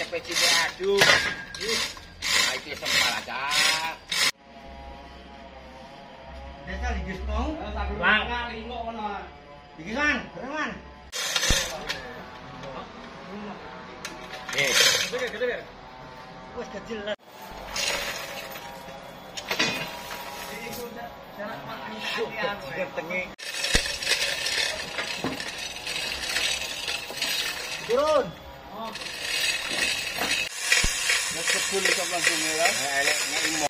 kepeci diaduk. Ih, nah sempal aja. Desa linggis mau. Lang linggo ngono. Linggisan, berengan. Eh, gede gede. Wes kecil lah. Turun. langsung, langsung ya. Nah,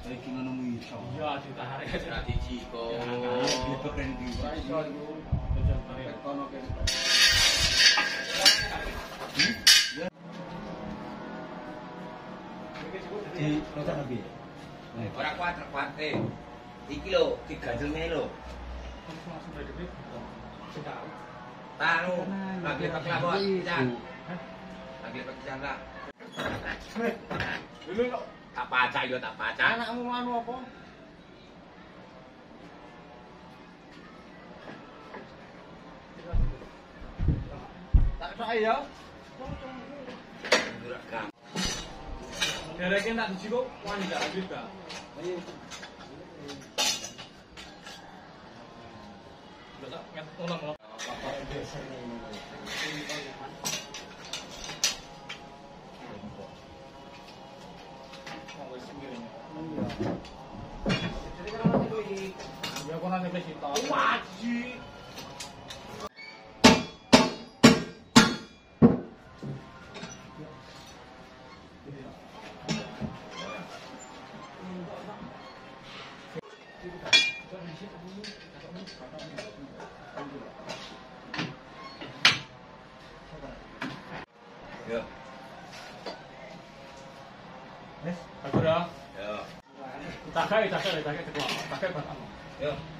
Saya kira nama ini sah. Ya, kita hari ini strategi ko. Ya, kita keren di. Di rotan lagi. Orang kuat terkuat eh. Iki lo, tiga jam ni lo. Tahu, lagi pakai apa? Lagi pakai jangka. Lulu. tak pacak yo tak pacak anakmu anu apa? Tak sok ya. Derekin tak dicuci kok, wani gak lanjut gak? Gak tak, ngetok ulang. 哇狙没有打开一打开一打开打开打开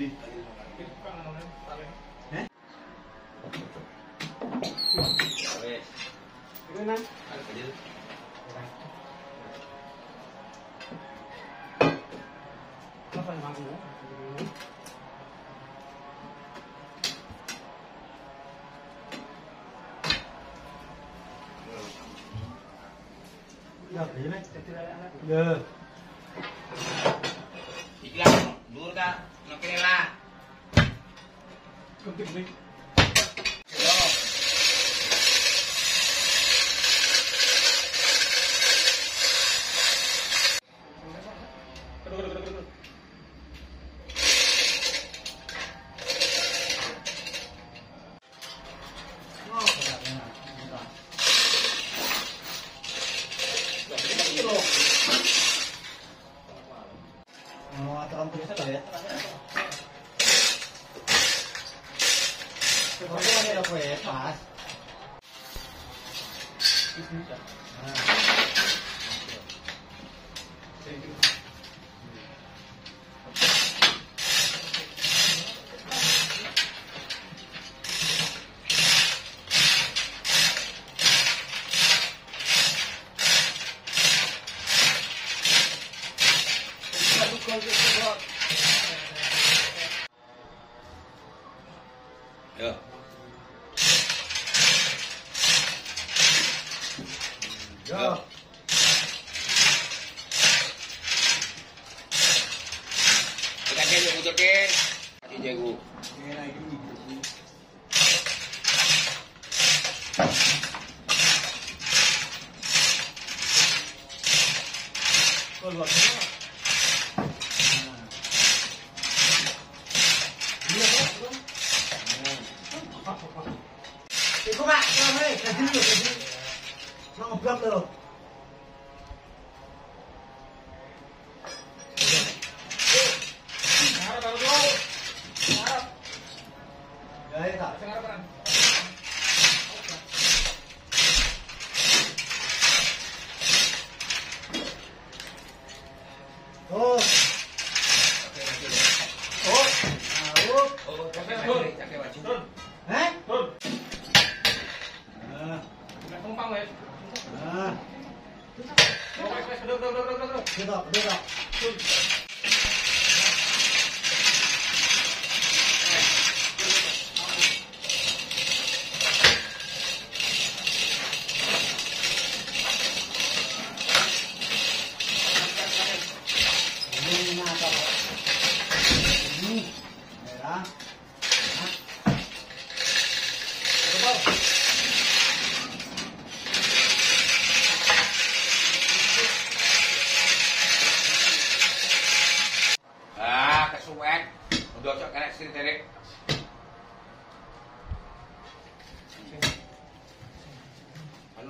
đi Hả? Cái này. Nó phải mặc nữa. Được đấy. Được. Durga Nokela Công Tịnh Minh jagung cekin kasih jagung Các bạn, các bạn ơi, cái gì được, cái gì? Nó ngập gấp được.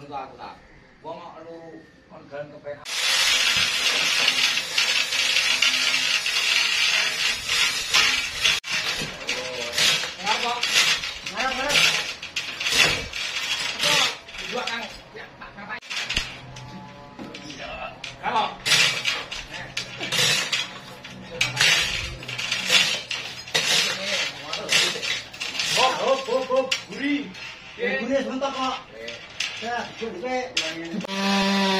来吧，来来，就两根，别打不开。来了。好。好，好，好，好，兄弟，兄弟，怎么打？准备。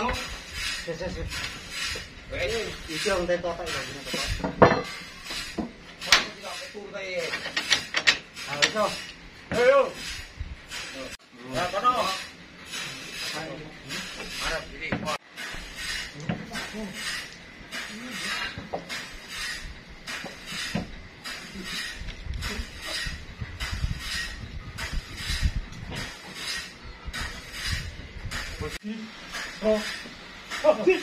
Sik, sik, sik. Wes, Iki ang tayo totok ito. Gina totok. kok tidak betul tadi. Ah, ito. Ayo. 好，哦，对。